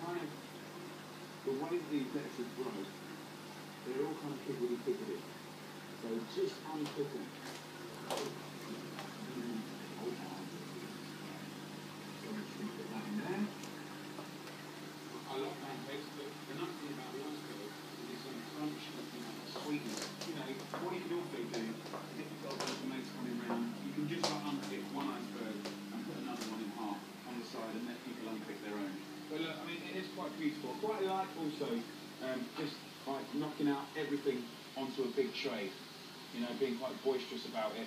kind of the way these are broke, they're all kind of higgledy piggledy. So just unpick. I love the about is it's you know. You know, what you can also do and let people unpick their own. But look, I mean, it is quite beautiful. Quite like also um, just like knocking out everything onto a big tray. You know, being quite boisterous about it.